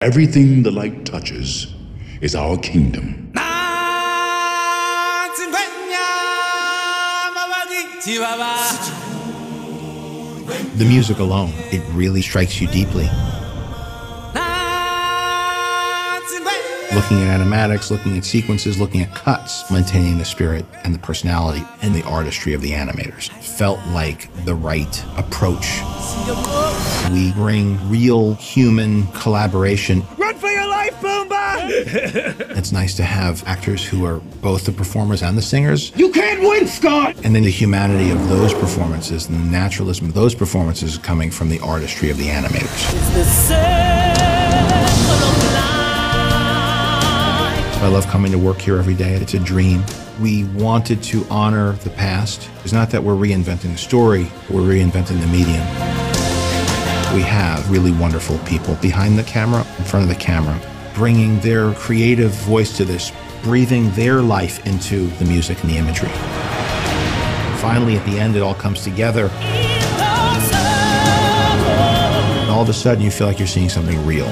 Everything the light touches is our kingdom. The music alone, it really strikes you deeply. Looking at animatics, looking at sequences, looking at cuts, maintaining the spirit and the personality and the artistry of the animators felt like the right approach. We bring real human collaboration. Run for your life, Pumbaa! It's nice to have actors who are both the performers and the singers. You can't win, Scar! And then the humanity of those performances and the naturalism of those performances coming from the artistry of the animators. I love coming to work here every day. It's a dream. We wanted to honor the past. It's not that we're reinventing the story, we're reinventing the medium. We have really wonderful people behind the camera, in front of the camera, bringing their creative voice to this, breathing their life into the music and the imagery. Finally, at the end, it all comes together. All of a sudden, you feel like you're seeing something real.